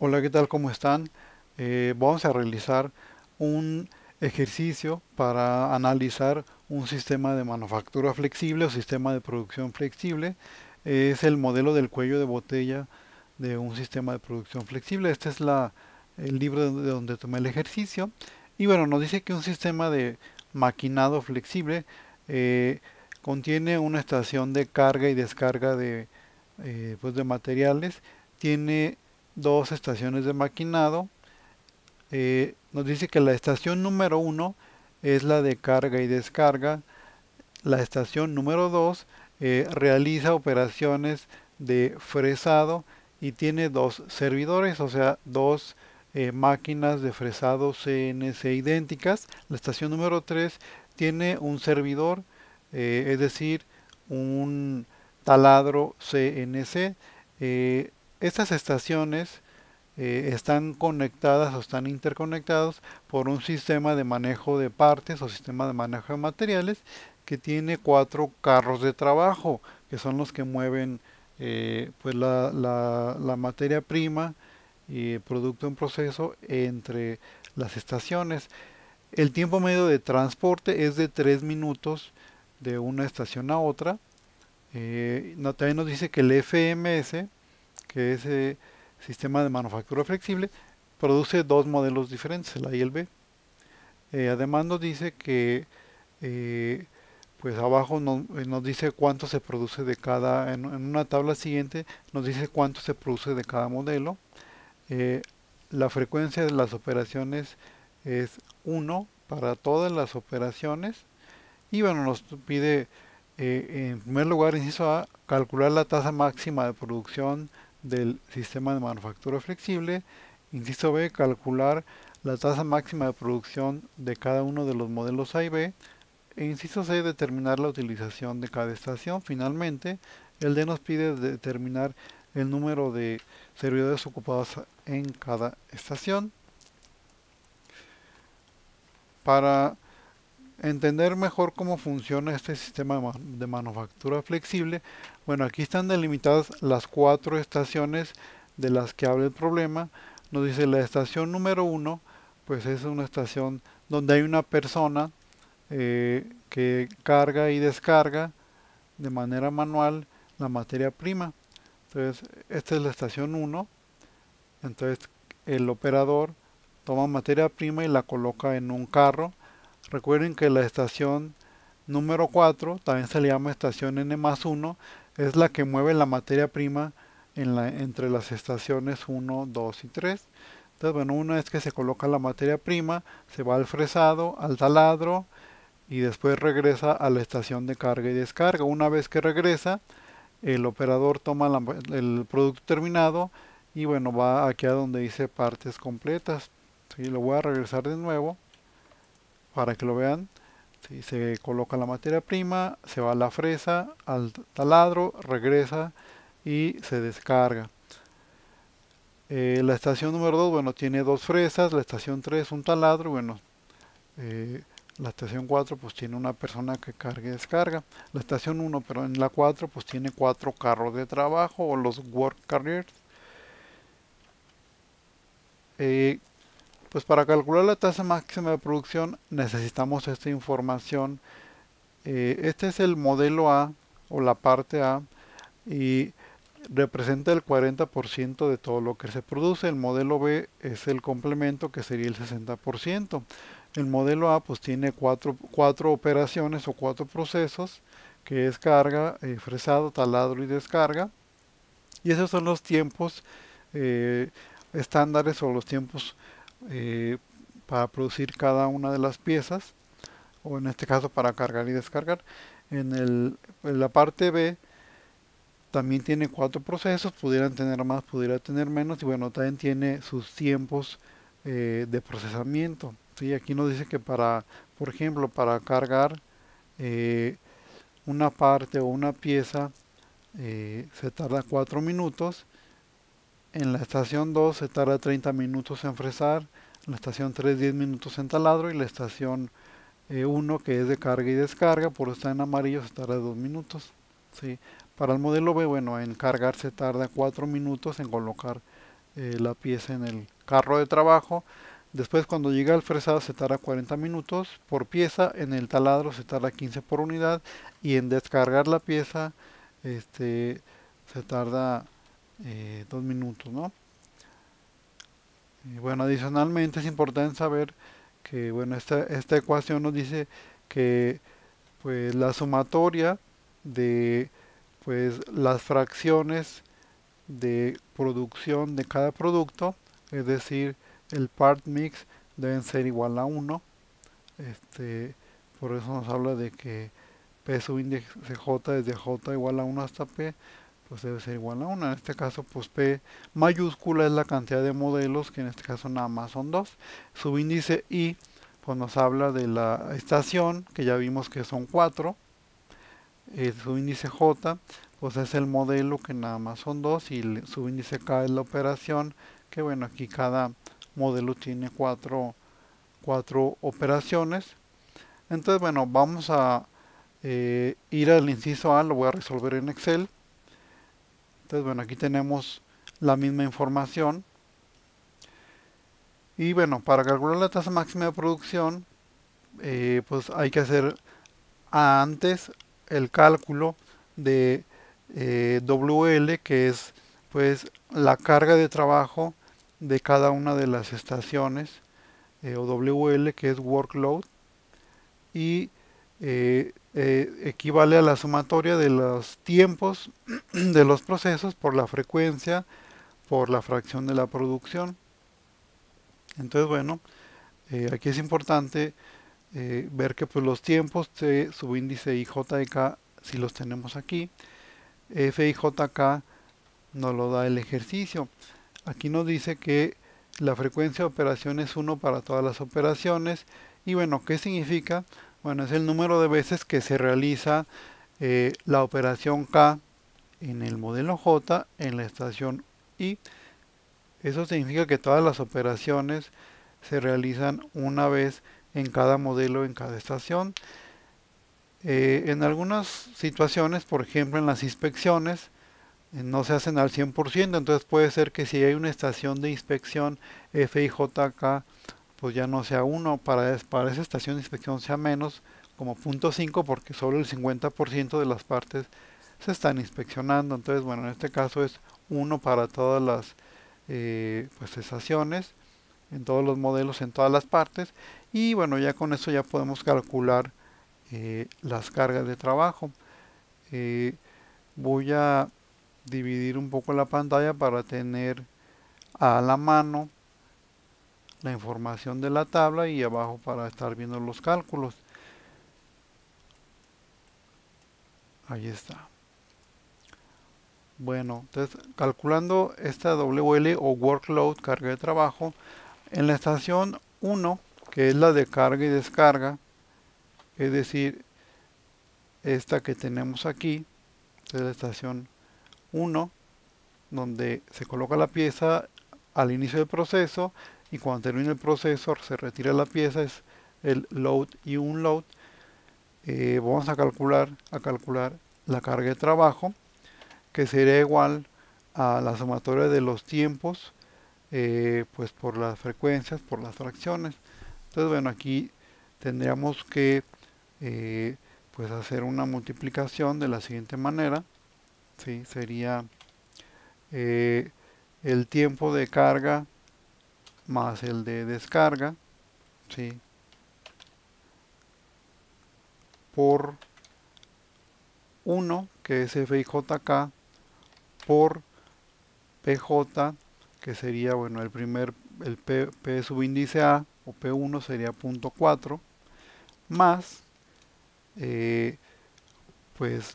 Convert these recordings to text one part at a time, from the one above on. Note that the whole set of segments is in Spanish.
Hola, ¿qué tal? ¿Cómo están? Eh, vamos a realizar un ejercicio para analizar un sistema de manufactura flexible o sistema de producción flexible. Es el modelo del cuello de botella de un sistema de producción flexible. Este es el libro de donde tomé el ejercicio. Y bueno, nos dice que un sistema de maquinado flexible eh, contiene una estación de carga y descarga de, eh, pues de materiales. Tiene dos estaciones de maquinado. Eh, nos dice que la estación número 1 es la de carga y descarga. La estación número 2 eh, realiza operaciones de fresado y tiene dos servidores, o sea, dos eh, máquinas de fresado CNC idénticas. La estación número 3 tiene un servidor, es decir, un taladro CNC. Estas estaciones eh, están conectadas o están interconectados por un sistema de manejo de partes o sistema de manejo de materiales que tiene cuatro carros de trabajo que son los que mueven eh, pues la, materia prima y producto en proceso entre las estaciones. El tiempo medio de transporte es de 3 minutos de una estación a otra. Eh, también nos dice que el FMS que ese sistema de manufactura flexible produce dos modelos diferentes, el A y el B. Eh, además nos dice que eh, pues abajo eh, nos dice cuánto se produce de cada, en, una tabla siguiente nos dice cuánto se produce de cada modelo. la frecuencia de las operaciones es 1 para todas las operaciones y bueno nos pide en primer lugar inciso A calcular la tasa máxima de producción del sistema de manufactura flexible. Inciso B, calcular la tasa máxima de producción de cada uno de los modelos A y B. E inciso C, determinar la utilización de cada estación. Finalmente, el D nos pide determinar el número de servidores ocupados en cada estación. Para entender mejor cómo funciona este sistema de manufactura flexible, bueno, aquí están delimitadas las cuatro estaciones de las que habla el problema. Nos dice la estación número uno, pues es una estación donde hay una persona eh, que carga y descarga de manera manual la materia prima. Entonces, esta es la estación 1. Entonces, el operador toma materia prima y la coloca en un carro Recuerden que la estación número 4, también se le llama estación N más 1, es la que mueve la materia prima entre las estaciones 1, 2 y 3. Entonces, bueno, una vez que se coloca la materia prima, se va al fresado, al taladro y después regresa a la estación de carga y descarga. Una vez que regresa, el operador toma el producto terminado y bueno, va aquí a donde dice partes completas. ¿sí? Lo voy a regresar de nuevo para que lo vean. se coloca la materia prima, se va a la fresa, al taladro, regresa y se descarga. Eh, la estación número 2, bueno, tiene dos fresas, la estación 3 un taladro, bueno, eh, la estación 4 pues tiene una persona que carga y descarga. La estación 1, pero en la 4 pues tiene cuatro carros de trabajo o los work carriers. Eh, pues para calcular la tasa máxima de producción necesitamos esta información. Eh, este es el modelo A o la parte A y representa el 40% de todo lo que se produce. El modelo B es el complemento que sería el 60%. El modelo A pues tiene cuatro, cuatro operaciones o cuatro procesos que es carga, eh, fresado, taladro y descarga. Y esos son los tiempos eh, estándares o los tiempos eh, para producir cada una de las piezas o en este caso para cargar y descargar en, el, la parte B también tiene cuatro procesos pudieran tener más pudiera tener menos y bueno también tiene sus tiempos eh, de procesamiento ¿sí? aquí nos dice que para por ejemplo para cargar eh, una parte o una pieza se tarda cuatro minutos en la estación 2 se tarda 30 minutos en fresar, en la estación 3 10 minutos en taladro y la estación 1 eh, que es de carga y descarga, por estar en amarillo se tarda 2 minutos. ¿sí? Para el modelo B, bueno, en cargar se tarda 4 minutos, en colocar eh, la pieza en el carro de trabajo. Después cuando llega al fresado se tarda 40 minutos por pieza, en el taladro se tarda 15 por unidad y en descargar la pieza este, se tarda eh, 2 minutos. ¿no? Y bueno, adicionalmente es importante saber que bueno, esta, esta ecuación nos dice que pues la sumatoria de pues las fracciones de producción de cada producto, es decir, el part mix deben ser igual a 1. Este, por eso nos habla de que P índice J desde J igual a 1 hasta P, pues debe ser igual a 1. En este caso, pues P mayúscula es la cantidad de modelos, que en este caso nada más son 2. Subíndice I, pues nos habla de la estación, que ya vimos que son 4. El subíndice J, pues es el modelo, que nada más son 2. Y el subíndice K es la operación, que bueno, aquí cada modelo tiene cuatro, cuatro operaciones. Entonces, bueno, vamos a eh, ir al inciso A, lo voy a resolver en Excel. Entonces, bueno, aquí tenemos la misma información. Y bueno, para calcular la tasa máxima de producción, eh, pues hay que hacer antes el cálculo de eh, WL, que es pues la carga de trabajo de cada una de las estaciones eh, o WL que es workload y eh, equivale a la sumatoria de los tiempos de los procesos por la frecuencia por la fracción de la producción entonces bueno aquí es importante ver que pues los tiempos de subíndice y JK si los tenemos aquí F y JK nos lo da el ejercicio Aquí nos dice que la frecuencia de operación es 1 para todas las operaciones. Y bueno, ¿qué significa? Bueno, es el número de veces que se realiza eh, la operación K en el modelo J en la estación I. Eso significa que todas las operaciones se realizan una vez en cada modelo, en cada estación. Eh, en algunas situaciones, por ejemplo en las inspecciones, eh, no se hacen al 100%, entonces puede ser que si hay una estación de inspección FIJK, pues ya no sea 1, para, para esa estación de inspección sea menos, como 0.5, porque solo el 50% de las partes se están inspeccionando, entonces bueno, en este caso es 1 para todas las eh, pues, estaciones, en todos los modelos, en todas las partes, y bueno, ya con eso ya podemos calcular eh, las cargas de trabajo. voy a dividir un poco la pantalla para tener a la mano la información de la tabla y abajo para estar viendo los cálculos. Ahí está. Bueno, entonces calculando esta WL o workload, carga de trabajo, en la estación 1, que es la de carga y descarga, es decir, esta que tenemos aquí, es la estación 1 donde se coloca la pieza al inicio del proceso y cuando termina el proceso se retira la pieza es el load y un load eh, vamos a calcular a calcular la carga de trabajo que sería igual a la sumatoria de los tiempos eh, pues por las frecuencias por las fracciones entonces bueno aquí tendríamos que eh, pues hacer una multiplicación de la siguiente manera ¿sí? sería el tiempo de carga más el de descarga ¿sí? por 1 que es FIJK por PJ que sería bueno el primer el P, subíndice A o P1 sería punto 4 más eh, pues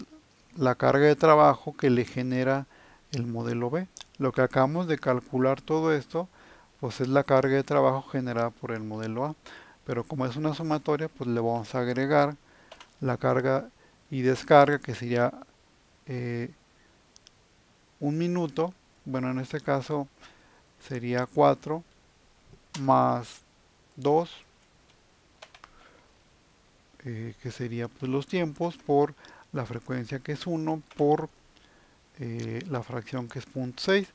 la carga de trabajo que le genera el modelo B. Lo que acabamos de calcular todo esto, pues es la carga de trabajo generada por el modelo A. Pero como es una sumatoria, pues le vamos a agregar la carga y descarga, que sería eh, un minuto. Bueno, en este caso sería 4 más 2, eh, que sería pues los tiempos por la frecuencia que es 1 por eh, la fracción que es 0.6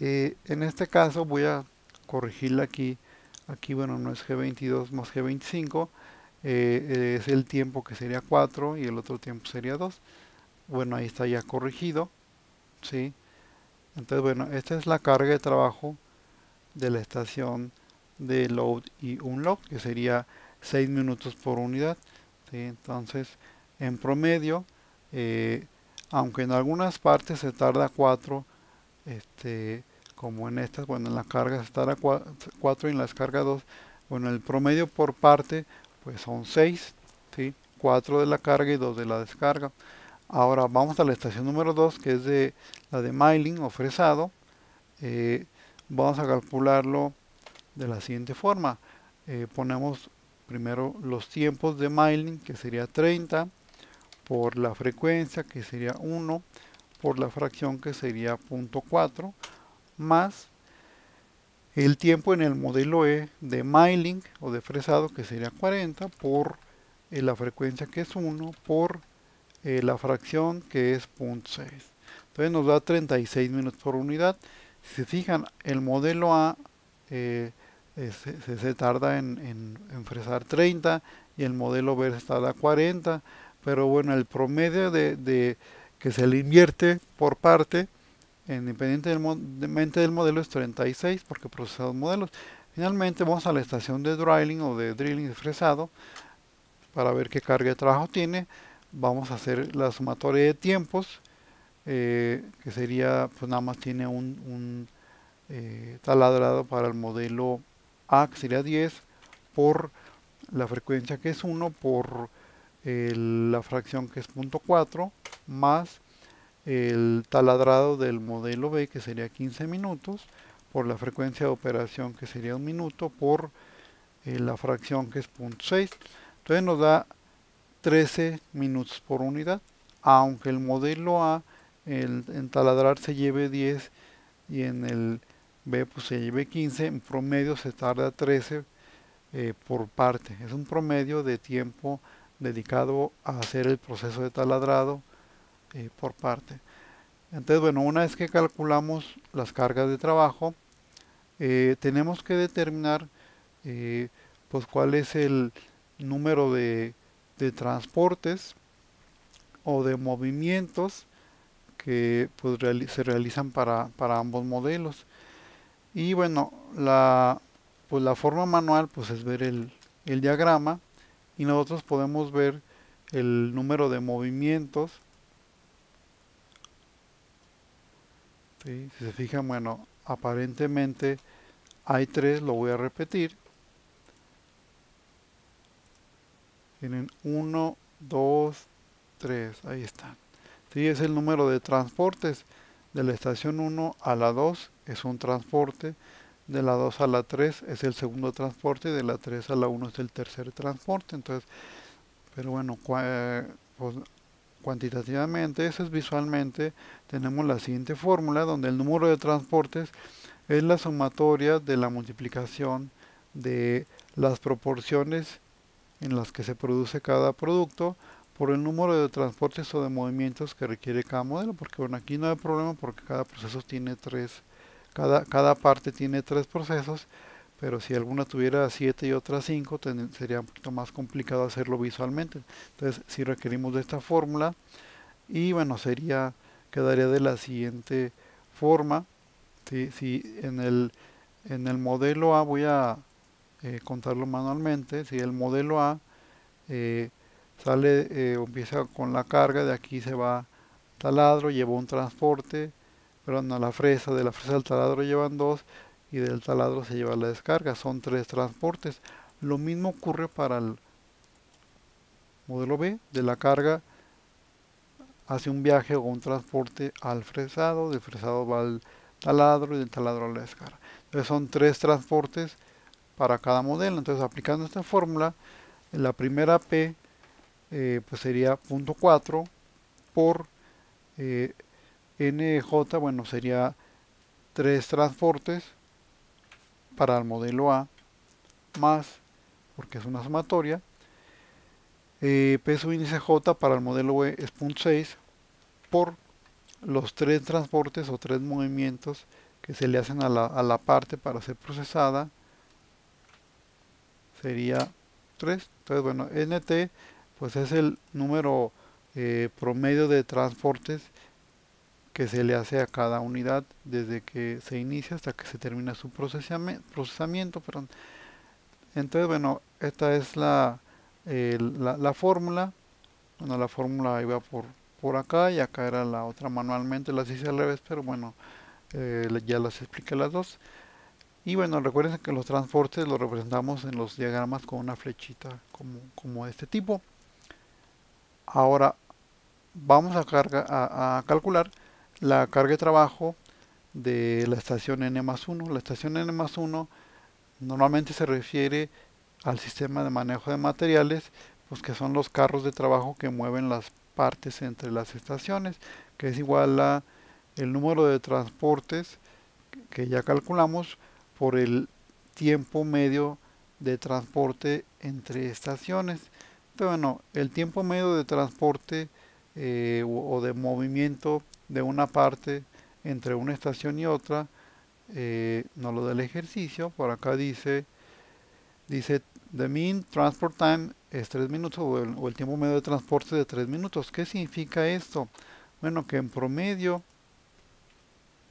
eh, en este caso voy a corregirla aquí. Aquí, bueno, no es G22 más G25. Eh, es el tiempo que sería 4 y el otro tiempo sería 2. Bueno, ahí está ya corregido. ¿sí? Entonces, bueno, esta es la carga de trabajo de la estación de load y unload, que sería 6 minutos por unidad. Entonces, en promedio, eh, aunque en algunas partes se tarda 4, este, como en estas, bueno, en la carga se tarda 4 y en la descarga 2, bueno, el promedio por parte, pues son 6, ¿sí? 4 de la carga y 2 de la descarga. Ahora vamos a la estación número 2, que es de la de mailing o fresado. Eh, vamos a calcularlo de la siguiente forma. Eh, ponemos primero los tiempos de mailing, que sería 30, por la frecuencia, que sería 1, por la fracción, que sería 0.4, más el tiempo en el modelo E de mailing o de fresado, que sería 40, por eh, la frecuencia, que es 1, por eh, la fracción que es 0.6. Entonces nos da 36 minutos por unidad. Si se fijan, el modelo A eh, se, tarda en, en, fresar 30 y el modelo B se tarda 40. Pero bueno, el promedio de, que se le invierte por parte, independientemente del modelo, es 36 porque procesa dos modelos. Finalmente vamos a la estación de drilling o de drilling de fresado para ver qué carga de trabajo tiene vamos a hacer la sumatoria de tiempos eh, que sería pues nada más tiene un, eh, taladrado para el modelo A que sería 10 por la frecuencia que es 1 por la fracción que es 0.4 más el taladrado del modelo B que sería 15 minutos por la frecuencia de operación que sería un minuto por eh, la fracción que es 0.6 entonces nos da 13 minutos por unidad, aunque el modelo A el, en taladrar se lleve 10 y en el B pues se lleve 15, en promedio se tarda 13 eh, por parte. Es un promedio de tiempo dedicado a hacer el proceso de taladrado eh, por parte. Entonces, bueno, una vez que calculamos las cargas de trabajo, eh, tenemos que determinar pues cuál es el número de de transportes o de movimientos que pues, se realizan para, ambos modelos. Y bueno, la, pues, la forma manual pues, es ver el, diagrama y nosotros podemos ver el número de movimientos. Si se fijan, bueno, aparentemente hay tres, lo voy a repetir. Tienen 1, 2, 3. Ahí están. Sí, es el número de transportes. De la estación 1 a la 2 es un transporte. De la 2 a la 3 es el segundo transporte. De la 3 a la 1 es el tercer transporte. Entonces, pero bueno, pues, cuantitativamente, eso es visualmente, tenemos la siguiente fórmula donde el número de transportes es la sumatoria de la multiplicación de las proporciones en las que se produce cada producto por el número de transportes o de movimientos que requiere cada modelo, porque bueno, aquí no hay problema porque cada proceso tiene tres, cada, cada parte tiene tres procesos, pero si alguna tuviera siete y otra cinco, sería un poquito más complicado hacerlo visualmente. Entonces, si requerimos de esta fórmula, y bueno, sería, quedaría de la siguiente forma, si en, el, en el modelo A voy a eh, contarlo manualmente. Si el modelo A eh, sale eh, empieza con la carga, de aquí se va taladro, lleva un transporte, perdón, a la fresa, de la fresa al taladro llevan dos y del taladro se lleva la descarga, son tres transportes. Lo mismo ocurre para el modelo B, de la carga hace un viaje o un transporte al fresado, del fresado va al taladro y del taladro a la descarga. Entonces son tres transportes para cada modelo. Entonces aplicando esta fórmula, la primera P eh, pues sería punto 4 por eh, NJ, bueno, sería 3 transportes para el modelo A más, porque es una sumatoria, eh, peso índice J para el modelo E es 0.6 por los tres transportes o tres movimientos que se le hacen a la, a la parte para ser procesada sería 3. Entonces, bueno, NT pues es el número eh, promedio de transportes que se le hace a cada unidad desde que se inicia hasta que se termina su procesamiento. Perdón. Entonces, bueno, esta es la, la, fórmula. Bueno, la fórmula iba por, por acá y acá era la otra manualmente, las hice al revés, pero bueno, eh, ya las expliqué las dos. Y bueno, recuerden que los transportes los representamos en los diagramas con una flechita como, como este tipo. Ahora vamos a, a, calcular la carga de trabajo de la estación N más 1. La estación N más 1 normalmente se refiere al sistema de manejo de materiales, pues que son los carros de trabajo que mueven las partes entre las estaciones, que es igual a el número de transportes que ya calculamos por el tiempo medio de transporte entre estaciones bueno, el tiempo medio de transporte eh, o, de movimiento de una parte entre una estación y otra, eh, no lo del ejercicio, por acá dice, dice, the mean transport time es 3 minutos o el, o el tiempo medio de transporte de 3 minutos. ¿Qué significa esto? Bueno, que en promedio,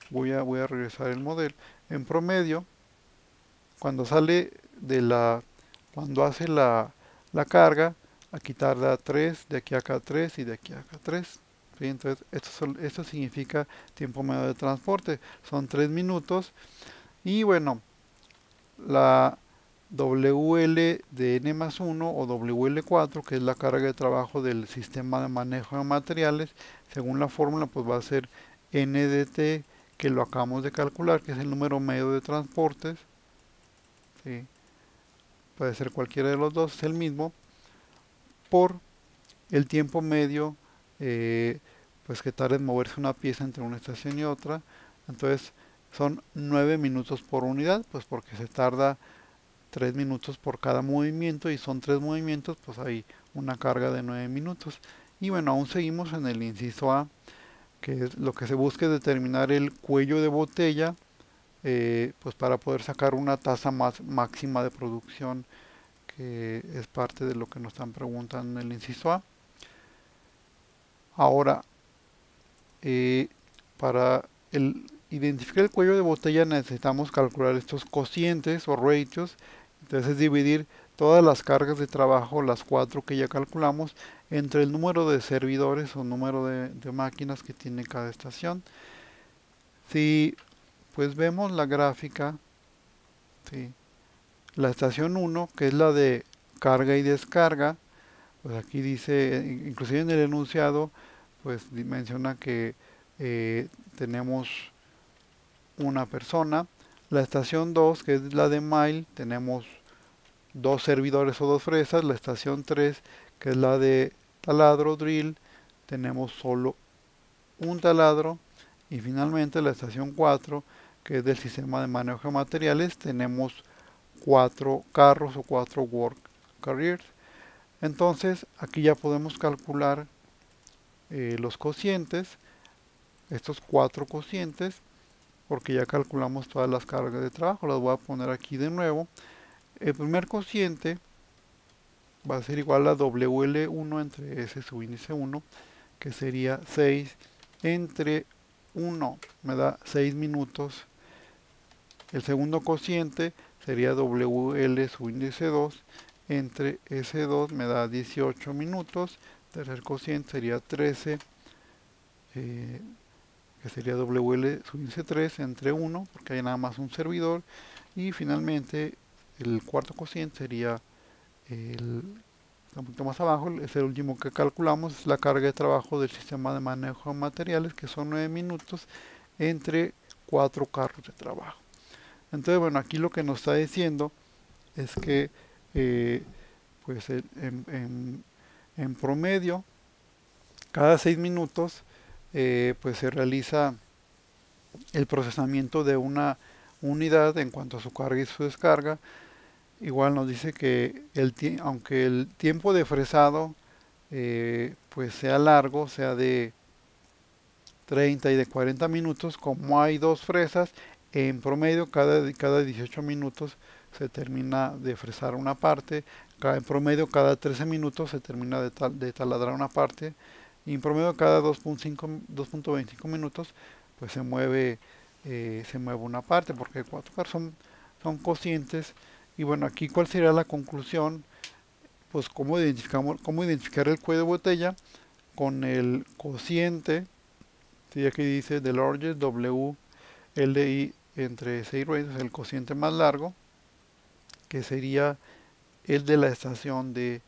voy a, voy a regresar el modelo, en promedio, cuando sale de la, cuando hace la, la carga, aquí tarda 3, de aquí a acá 3 y de aquí a acá 3. Entonces, esto, esto significa tiempo medio de transporte, son 3 minutos. Y bueno, la WL de N más 1 o WL4, que es la carga de trabajo del sistema de manejo de materiales, según la fórmula, pues va a ser NDT, que lo acabamos de calcular, que es el número medio de transportes. Puede ser cualquiera de los dos, es el mismo por el tiempo medio eh, pues que tarda en moverse una pieza entre una estación y otra entonces son 9 minutos por unidad pues porque se tarda 3 minutos por cada movimiento y son 3 movimientos pues hay una carga de 9 minutos y bueno aún seguimos en el inciso A que es lo que se busca es determinar el cuello de botella eh, pues para poder sacar una tasa más máxima de producción que es parte de lo que nos están preguntando en el inciso A. Ahora, eh, para identificar el cuello de botella necesitamos calcular estos cocientes o ratios, entonces dividir todas las cargas de trabajo, las cuatro que ya calculamos, entre el número de servidores o número de, máquinas que tiene cada estación. Si pues vemos la gráfica, la estación 1, que es la de carga y descarga, pues aquí dice, inclusive en el enunciado, pues menciona que eh, tenemos una persona. La estación 2, que es la de mail, tenemos dos servidores o dos fresas. La estación 3, que es la de taladro, drill, tenemos solo un taladro. Y finalmente la estación 4, que es del sistema de manejo de materiales, tenemos cuatro carros o cuatro work carriers. Entonces aquí ya podemos calcular eh, los cocientes, estos cuatro cocientes, porque ya calculamos todas las cargas de trabajo. Las voy a poner aquí de nuevo. El primer cociente va a ser igual a WL1 entre S índice 1, que sería 6 entre 1, me da 6 minutos. El segundo cociente sería WL su índice 2 entre S2 me da 18 minutos, tercer cociente sería 13, eh, que sería WL su índice 3 entre 1, porque hay nada más un servidor, y finalmente el cuarto cociente sería el un poquito más abajo, es el último que calculamos, es la carga de trabajo del sistema de manejo de materiales, que son 9 minutos entre 4 carros de trabajo. Entonces, bueno, aquí lo que nos está diciendo es que eh, pues en, promedio, cada 6 minutos, eh, pues se realiza el procesamiento de una unidad en cuanto a su carga y su descarga. Igual nos dice que el aunque el tiempo de fresado eh, pues sea largo, sea de 30 y de 40 minutos, como hay dos fresas, en promedio cada, cada 18 minutos se termina de fresar una parte, en promedio cada 13 minutos se termina de, de taladrar una parte y en promedio cada 2.25 minutos pues se mueve eh, se mueve una parte porque cuatro son, son cocientes y bueno aquí cuál sería la conclusión pues cómo identificamos cómo identificar el cuello de botella con el cociente ¿sí? aquí dice the largest W LI entre 6 es el cociente más largo que sería el de la estación de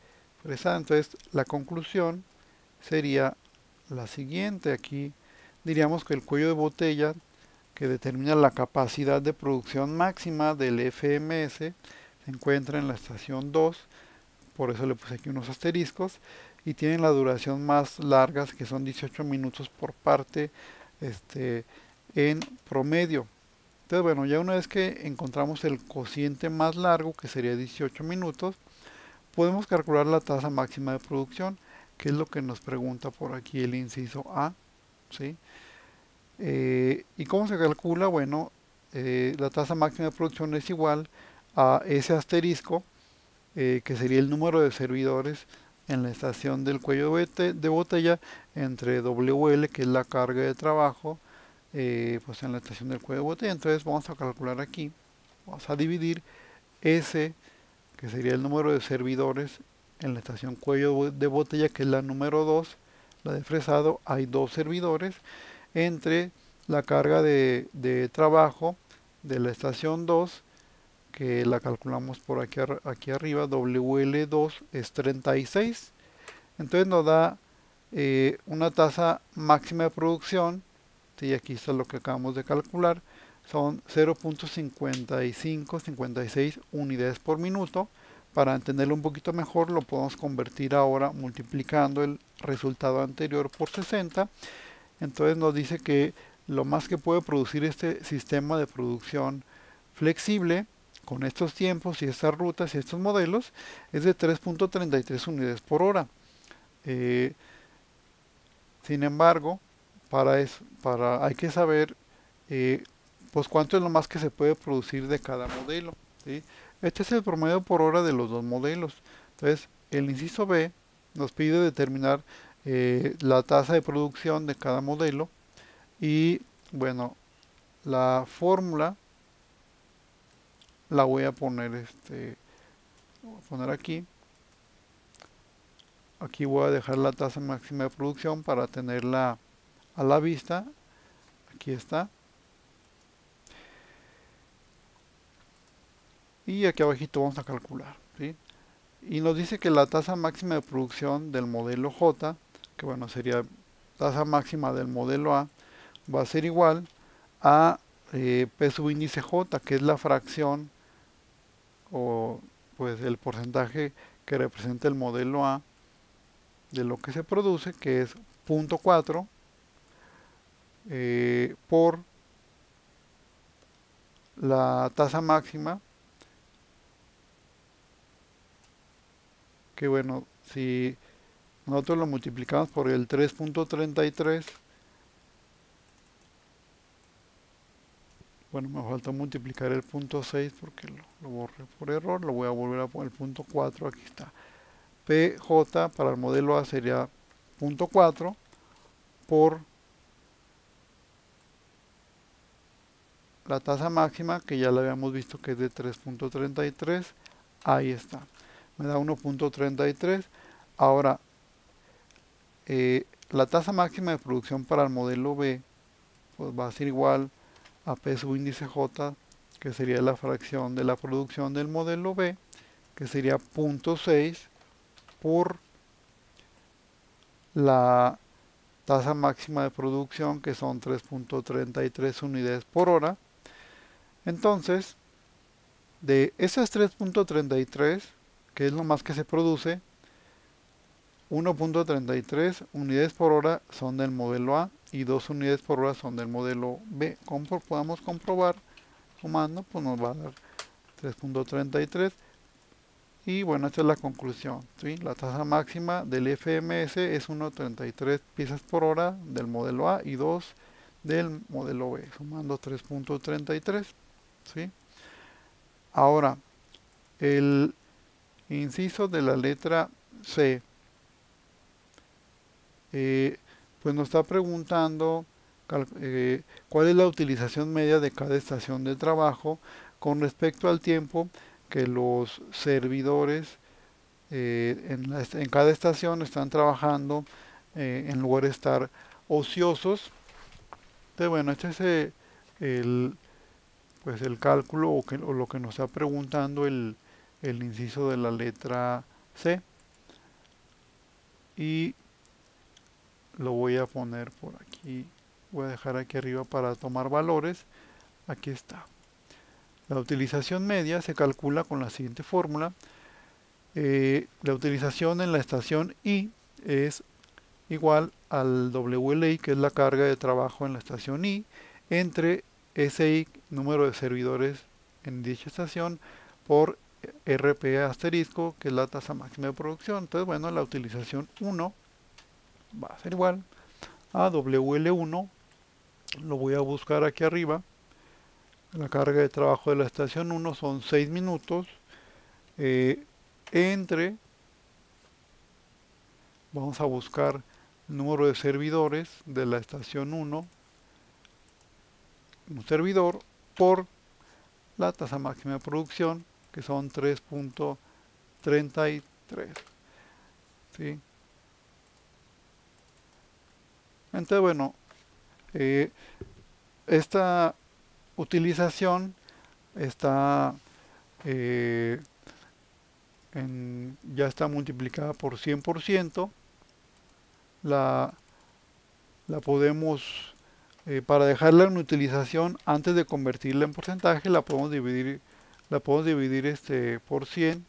fresado entonces la conclusión sería la siguiente. Aquí diríamos que el cuello de botella que determina la capacidad de producción máxima del FMS se encuentra en la estación 2 por eso le puse aquí unos asteriscos. Y tienen la duración más largas que son 18 minutos por parte este, en promedio entonces bueno ya una vez que encontramos el cociente más largo que sería 18 minutos podemos calcular la tasa máxima de producción que es lo que nos pregunta por aquí el inciso A ¿sí? Eh, ¿Y cómo se calcula? Bueno, eh, la tasa máxima de producción es igual a ese asterisco, eh, que sería el número de servidores en la estación del cuello de botella entre WL, que es la carga de trabajo, pues en la estación del cuello de botella. Entonces vamos a calcular aquí, vamos a dividir S, que sería el número de servidores en la estación cuello de botella, que es la número 2, la de fresado, hay dos servidores entre la carga de, trabajo de la estación 2 que la calculamos por aquí, aquí arriba. WL2 es 36 entonces nos da eh, una tasa máxima de producción y aquí está lo que acabamos de calcular son 0.55 56 unidades por minuto para entenderlo un poquito mejor lo podemos convertir ahora multiplicando el resultado anterior por 60 entonces nos dice que lo más que puede producir este sistema de producción flexible con estos tiempos y estas rutas y estos modelos es de 3.33 unidades por hora. Eh, sin embargo, para eso, para, hay que saber eh, pues cuánto es lo más que se puede producir de cada modelo. Este es el promedio por hora de los dos modelos. Entonces, el inciso B nos pide determinar eh, la tasa de producción de cada modelo y bueno la fórmula la voy a poner este voy a poner aquí aquí voy a dejar la tasa máxima de producción para tenerla a la vista. Aquí está. Y aquí abajito vamos a calcular y nos dice que la tasa máxima de producción del modelo J que bueno sería tasa máxima del modelo A, va a ser igual a eh, P subíndice J, que es la fracción o pues el porcentaje que representa el modelo A de lo que se produce, que es 0.4 eh, por la tasa máxima que bueno si nosotros lo multiplicamos por el 3.33 bueno me falta multiplicar el punto 6 porque lo, borré por error lo voy a volver a poner el punto 4 aquí está. PJ para el modelo A sería punto 4 por la tasa máxima que ya la habíamos visto que es de 3.33 ahí está me da 1.33 ahora eh, la tasa máxima de producción para el modelo B pues va a ser igual a P índice J, que sería la fracción de la producción del modelo B, que sería 0.6 por la tasa máxima de producción, que son 3.33 unidades por hora. Entonces, de esas 3.33, que es lo más que se produce, 1.33 unidades por hora son del modelo A y 2 unidades por hora son del modelo B. Como podamos comprobar, sumando, pues nos va a dar 3.33. Y bueno, esta es la conclusión. La tasa máxima del FMS es 1.33 piezas por hora del modelo A y 2 del modelo B, sumando 3.33. ¿sí? Ahora, el inciso de la letra C, eh, pues nos está preguntando eh, cuál es la utilización media de cada estación de trabajo con respecto al tiempo que los servidores eh, en, en, cada estación están trabajando en lugar de estar ociosos. Entonces, bueno, este es el, pues el cálculo o, lo que nos está preguntando el, el inciso de la letra C. Y lo voy a poner por aquí. Voy a dejar aquí arriba para tomar valores. Aquí está. La utilización media se calcula con la siguiente fórmula. Eh, la utilización en la estación I es igual al WLI que es la carga de trabajo en la estación I entre SI número de servidores en dicha estación por RP asterisco, que es la tasa máxima de producción. Entonces, bueno, la utilización 1 va a ser igual a WL1. Lo voy a buscar aquí arriba. La carga de trabajo de la estación 1 son 6 minutos. Eh, entre, vamos a buscar número de servidores de la estación 1. Un servidor por la tasa máxima de producción que son 3.33. ¿sí? Entonces, bueno, eh, esta utilización está eh, ya está multiplicada por 100%. La, la podemos, eh, para dejarla en utilización, antes de convertirla en porcentaje, la podemos dividir la podemos dividir este por 100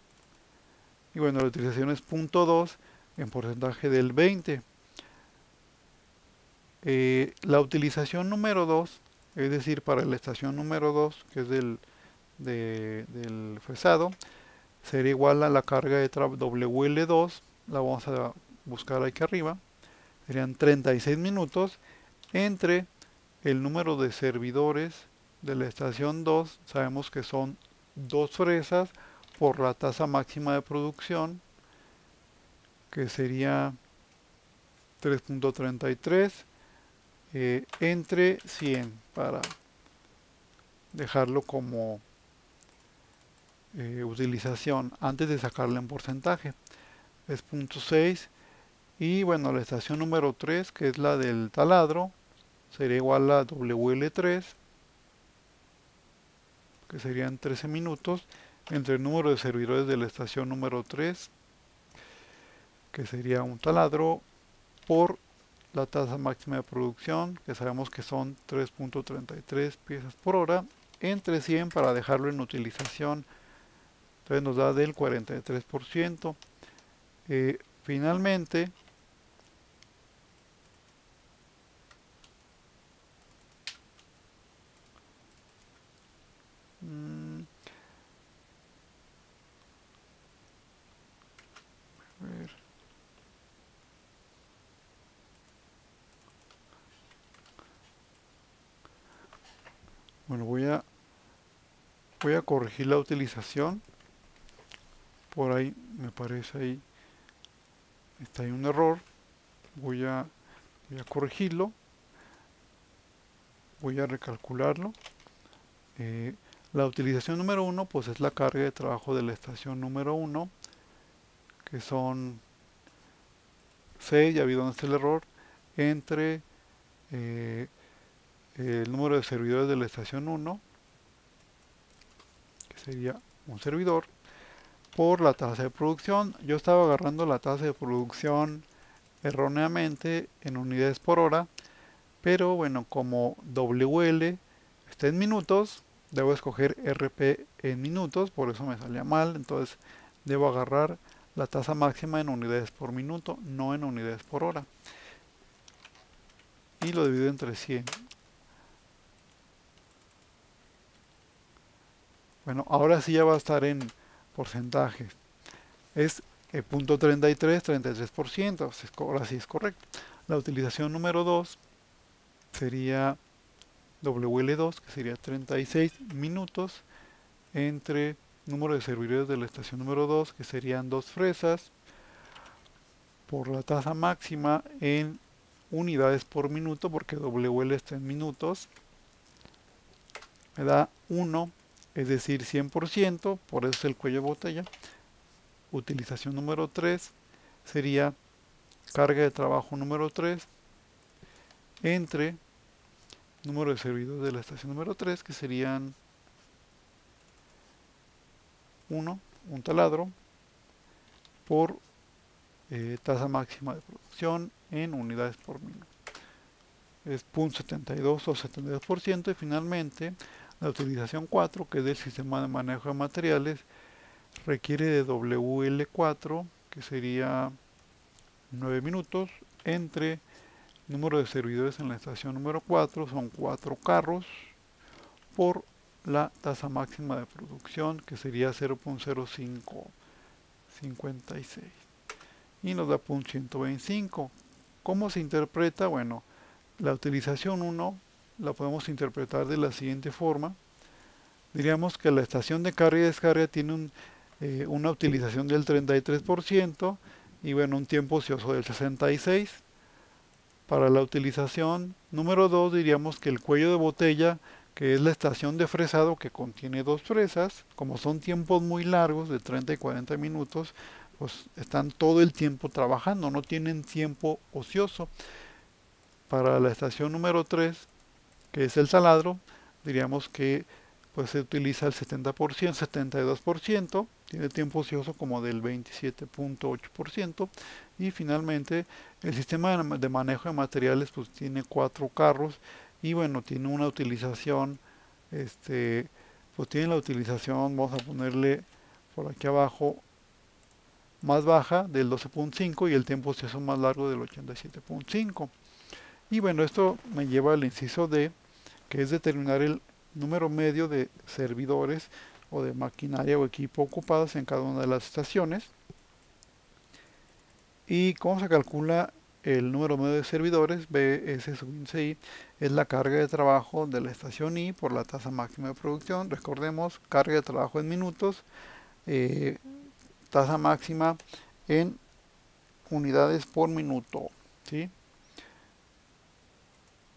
y bueno la utilización es 0.2 en porcentaje del 20 eh, la utilización número 2 es decir para la estación número 2 que es del, del fresado sería igual a la carga de WL2 la vamos a buscar aquí arriba. Serían 36 minutos entre el número de servidores de la estación 2 sabemos que son dos fresas por la tasa máxima de producción que sería 3.33 eh, entre 100 para dejarlo como eh, utilización antes de sacarla en porcentaje. Es 0.6 y bueno la estación número 3 que es la del taladro sería igual a WL3 que serían 13 minutos, entre el número de servidores de la estación número 3, que sería un taladro, por la tasa máxima de producción, que sabemos que son 3.33 piezas por hora, entre 100 para dejarlo en utilización, entonces nos da del 43%. Eh, finalmente, Bueno, voy a voy a corregir la utilización. Por ahí me parece ahí está ahí un error. Voy a voy a corregirlo. Voy a recalcularlo. Eh, la utilización número uno pues es la carga de trabajo de la estación número uno que son 6, ya vi dónde está el error, entre eh, el número de servidores de la estación 1, que sería un servidor, por la tasa de producción. Yo estaba agarrando la tasa de producción erróneamente en unidades por hora, pero bueno, como WL está en minutos, debo escoger RP en minutos, por eso me salía mal, entonces debo agarrar la tasa máxima en unidades por minuto, no en unidades por hora. Y lo divido entre 100. Bueno, ahora sí ya va a estar en porcentaje. Es punto 33, 33%. Ahora sí es correcto. La utilización número 2 sería WL2, que sería 36 minutos, entre número de servidores de la estación número 2, que serían dos fresas, por la tasa máxima en unidades por minuto, porque WL está en minutos, me da 1, es decir 100%, por eso es el cuello de botella. Utilización número 3 sería carga de trabajo número 3 entre número de servidores de la estación número 3, que serían 1, un taladro, por eh, tasa máxima de producción en unidades por minuto. Es 0.72 o 72% y finalmente la utilización 4, que es del sistema de manejo de materiales, requiere de WL4, que sería 9 minutos, entre número de servidores en la estación número 4, son 4 carros, por la tasa máxima de producción, que sería 0.0556. Y nos da 125. ¿Cómo se interpreta? Bueno, la utilización 1 la podemos interpretar de la siguiente forma. Diríamos que la estación de carga y descarga tiene un, eh, una utilización del 33% y bueno, un tiempo ocioso del 66%. Para la utilización número 2 diríamos que el cuello de botella, que es la estación de fresado que contiene dos fresas, como son tiempos muy largos de 30 y 40 minutos, pues están todo el tiempo trabajando, no tienen tiempo ocioso. Para la estación número 3, que es el taladro, diríamos que pues se utiliza el 70%, 72%, tiene tiempo ocioso como del 27.8% y finalmente el sistema de manejo de materiales pues tiene cuatro carros y bueno, tiene una utilización, este, pues tiene la utilización, vamos a ponerle por aquí abajo, más baja del 12.5 y el tiempo ocioso más largo del 87.5. Y bueno, esto me lleva al inciso D, que es determinar el número medio de servidores o de maquinaria o equipo ocupados en cada una de las estaciones. ¿Y cómo se calcula el número medio de servidores? BS sub I es la carga de trabajo de la estación I por la tasa máxima de producción. Recordemos, carga de trabajo en minutos, eh, tasa máxima en unidades por minuto. ¿sí?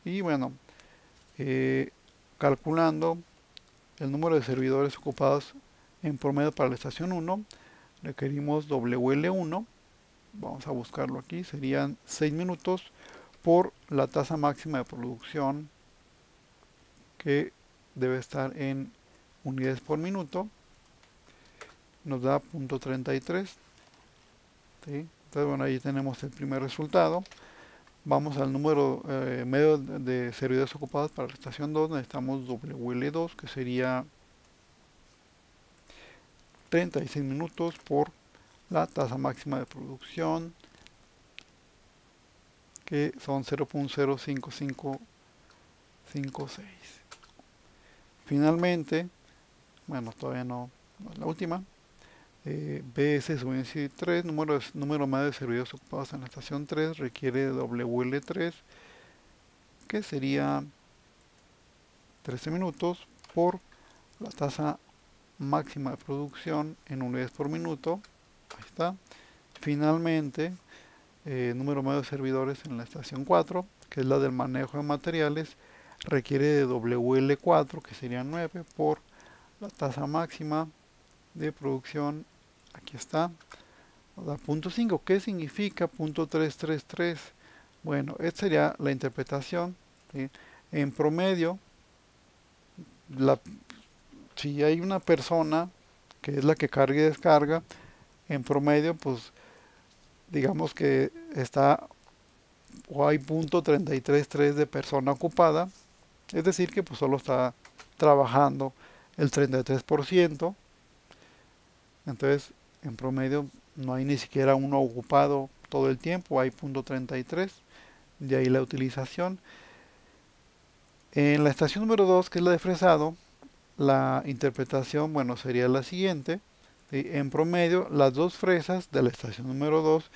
Y bueno, eh, calculando el número de servidores ocupados en promedio para la estación 1, requerimos WL1, vamos a buscarlo aquí, serían 6 minutos por la tasa máxima de producción que debe estar en unidades por minuto, nos da .33, entonces bueno, ahí tenemos el primer resultado, Vamos al número eh, medio de servidores ocupados para la estación 2. Necesitamos WL2 que sería 36 minutos por la tasa máxima de producción que son 0.05556. Finalmente, bueno, todavía no, no es la última eh, BS subvención 3, número, número más de servidores ocupados en la estación 3, requiere WL3, que sería 13 minutos por la tasa máxima de producción en unidades por minuto. Ahí está. Finalmente, eh, número medio de servidores en la estación 4, que es la del manejo de materiales, requiere de WL4, que sería 9, por la tasa máxima de producción aquí está, punto 5, ¿qué significa punto 333? Bueno, esta sería la interpretación, en promedio, la, si hay una persona que es la que carga y descarga, en promedio, pues digamos que está o hay punto 333 de persona ocupada, es decir que pues solo está trabajando el 33%, entonces en promedio no hay ni siquiera uno ocupado todo el tiempo, hay punto 33, de ahí la utilización. En la estación número 2, que es la de fresado, la interpretación, bueno, sería la siguiente. En promedio, las dos fresas de la estación número 2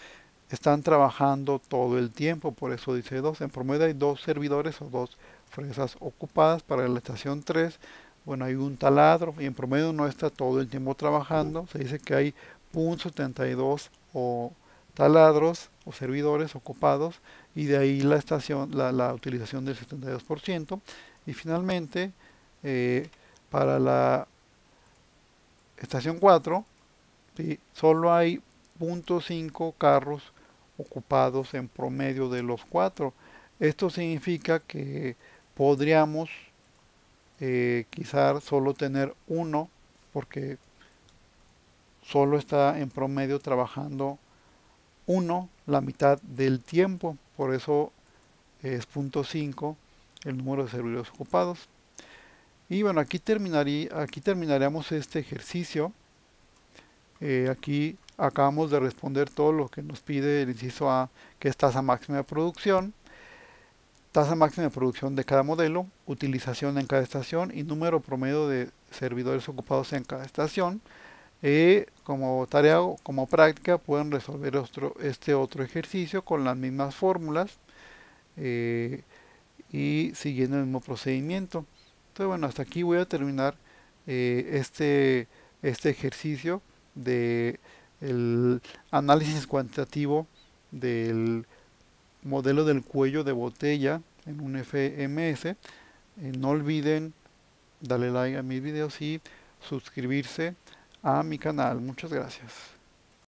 están trabajando todo el tiempo, por eso dice dos. En promedio hay dos servidores o dos fresas ocupadas para la estación 3. Bueno, hay un taladro y en promedio no está todo el tiempo trabajando. Se dice que hay .72 o taladros o servidores ocupados y de ahí la estación la, utilización del 72% y finalmente eh, para la estación 4 solo hay .5 carros ocupados en promedio de los cuatro. Esto significa que podríamos eh, quizás solo tener uno porque solo está en promedio trabajando uno la mitad del tiempo. Por eso es punto 5 el número de servidores ocupados y bueno aquí terminaría aquí terminaríamos este ejercicio eh, aquí acabamos de responder todo lo que nos pide el inciso A que es tasa máxima de producción tasa máxima de producción de cada modelo, utilización en cada estación y número promedio de servidores ocupados en cada estación. Eh, como tarea o como práctica pueden resolver este otro ejercicio con las mismas fórmulas eh, y siguiendo el mismo procedimiento. Entonces bueno, hasta aquí voy a terminar eh, este, este ejercicio de el análisis cuantitativo del modelo del cuello de botella en un FMS. Eh, no olviden darle like a mis videos y suscribirse a mi canal. Muchas gracias.